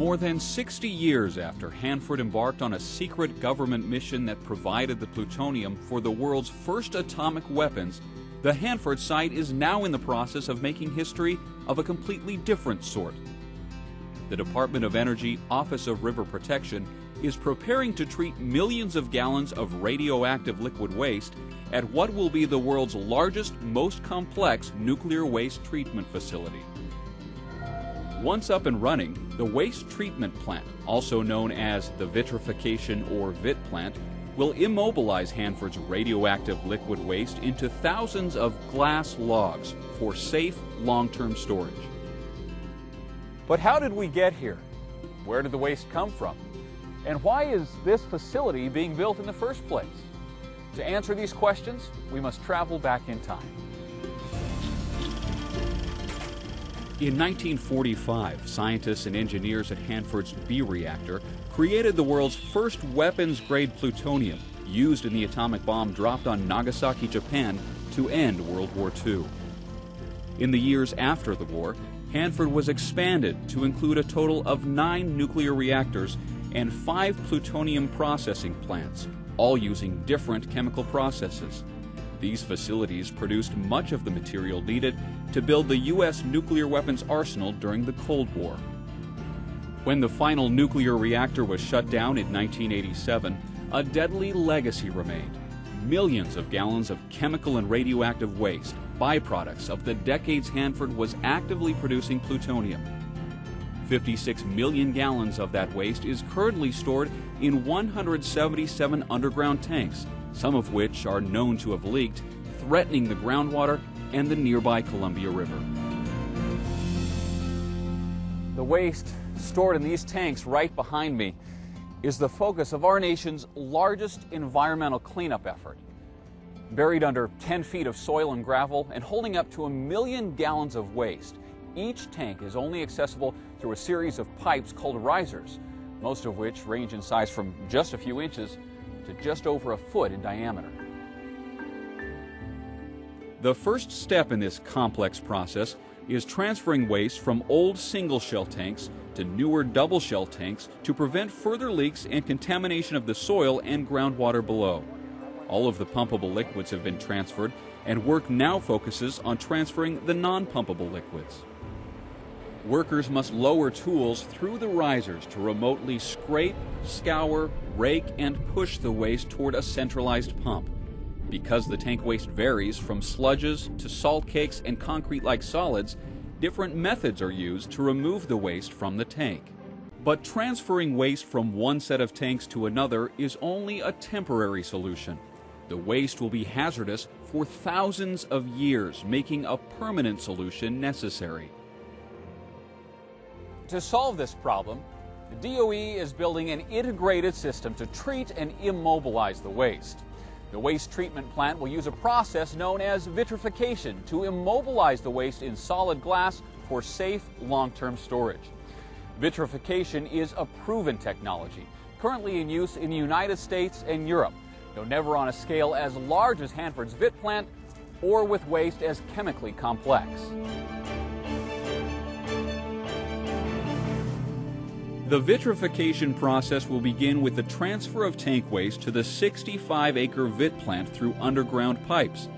More than 60 years after Hanford embarked on a secret government mission that provided the plutonium for the world's first atomic weapons, the Hanford site is now in the process of making history of a completely different sort. The Department of Energy Office of River Protection is preparing to treat millions of gallons of radioactive liquid waste at what will be the world's largest, most complex nuclear waste treatment facility. Once up and running, the waste treatment plant, also known as the vitrification or VIT plant, will immobilize Hanford's radioactive liquid waste into thousands of glass logs for safe long-term storage. But how did we get here? Where did the waste come from? And why is this facility being built in the first place? To answer these questions, we must travel back in time. In 1945, scientists and engineers at Hanford's B reactor created the world's first weapons grade plutonium used in the atomic bomb dropped on Nagasaki, Japan to end World War II. In the years after the war, Hanford was expanded to include a total of nine nuclear reactors and five plutonium processing plants, all using different chemical processes. These facilities produced much of the material needed to build the U.S. nuclear weapons arsenal during the Cold War. When the final nuclear reactor was shut down in 1987, a deadly legacy remained. Millions of gallons of chemical and radioactive waste, byproducts of the decades Hanford was actively producing plutonium. 56 million gallons of that waste is currently stored in 177 underground tanks, some of which are known to have leaked, threatening the groundwater and the nearby Columbia River. The waste stored in these tanks right behind me is the focus of our nation's largest environmental cleanup effort. Buried under 10 feet of soil and gravel and holding up to a million gallons of waste, each tank is only accessible through a series of pipes called risers, most of which range in size from just a few inches to just over a foot in diameter. The first step in this complex process is transferring waste from old single shell tanks to newer double shell tanks to prevent further leaks and contamination of the soil and groundwater below. All of the pumpable liquids have been transferred, and work now focuses on transferring the non pumpable liquids. Workers must lower tools through the risers to remotely scrape, scour, rake, and push the waste toward a centralized pump. Because the tank waste varies from sludges to salt cakes and concrete like solids, different methods are used to remove the waste from the tank. But transferring waste from one set of tanks to another is only a temporary solution. The waste will be hazardous for thousands of years, making a permanent solution necessary. To solve this problem, the DOE is building an integrated system to treat and immobilize the waste. The waste treatment plant will use a process known as vitrification to immobilize the waste in solid glass for safe long-term storage. Vitrification is a proven technology, currently in use in the United States and Europe, though never on a scale as large as Hanford's VIT plant or with waste as chemically complex. The vitrification process will begin with the transfer of tank waste to the 65 acre VIT plant through underground pipes.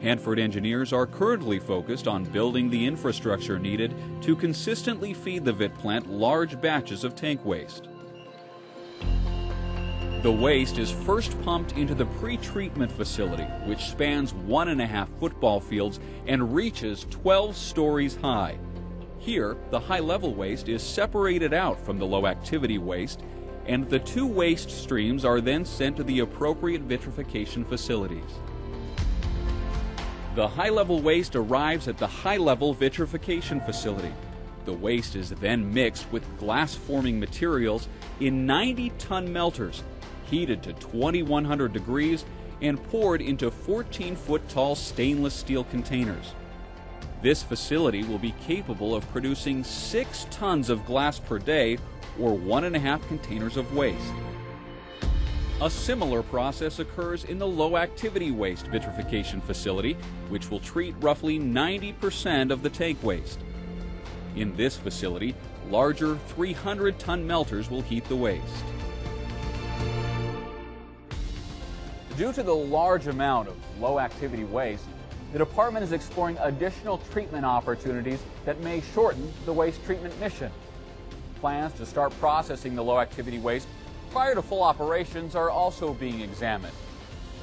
Hanford engineers are currently focused on building the infrastructure needed to consistently feed the VIT plant large batches of tank waste. The waste is first pumped into the pre-treatment facility, which spans one and a half football fields and reaches 12 stories high. Here, the high level waste is separated out from the low activity waste, and the two waste streams are then sent to the appropriate vitrification facilities. The high level waste arrives at the high level vitrification facility. The waste is then mixed with glass forming materials in 90 ton melters, heated to 2100 degrees, and poured into 14 foot tall stainless steel containers. This facility will be capable of producing six tons of glass per day, or one and a half containers of waste. A similar process occurs in the low activity waste vitrification facility, which will treat roughly 90% of the tank waste. In this facility, Larger 300 ton melters will heat the waste. Due to the large amount of low activity waste, the department is exploring additional treatment opportunities that may shorten the waste treatment mission. Plans to start processing the low activity waste prior to full operations are also being examined.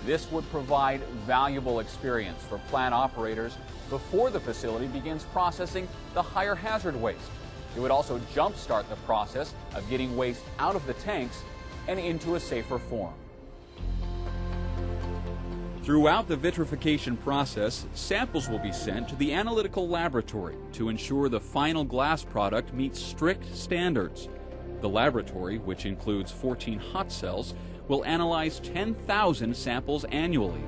This would provide valuable experience for plant operators before the facility begins processing the higher hazard waste. It would also jumpstart the process of getting waste out of the tanks and into a safer form. Throughout the vitrification process, samples will be sent to the analytical laboratory to ensure the final glass product meets strict standards. The laboratory, which includes 14 hot cells, will analyze 10,000 samples annually.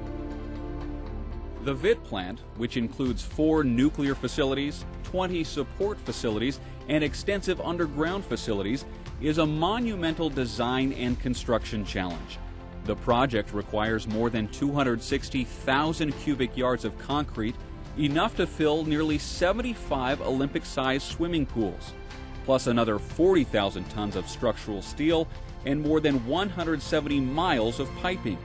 The VIT plant, which includes four nuclear facilities, 20 support facilities, and extensive underground facilities, is a monumental design and construction challenge. The project requires more than 260,000 cubic yards of concrete, enough to fill nearly 75 Olympic sized swimming pools, plus another 40,000 tons of structural steel and more than 170 miles of piping.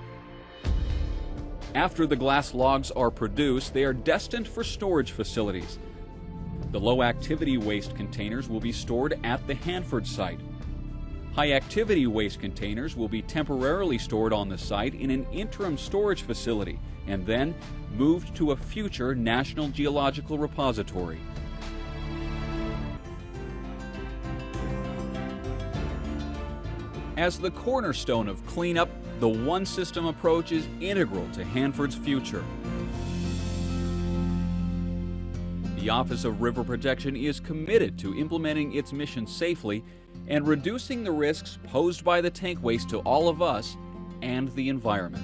After the glass logs are produced, they are destined for storage facilities. The low activity waste containers will be stored at the Hanford site. High activity waste containers will be temporarily stored on the site in an interim storage facility and then moved to a future National Geological Repository. As the cornerstone of cleanup, the one system approach is integral to Hanford's future. The Office of River Protection is committed to implementing its mission safely and reducing the risks posed by the tank waste to all of us and the environment.